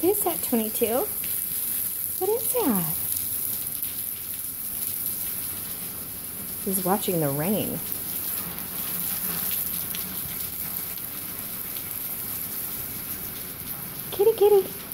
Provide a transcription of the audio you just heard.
What is that, 22? What is that? He's watching the rain. Kitty, kitty.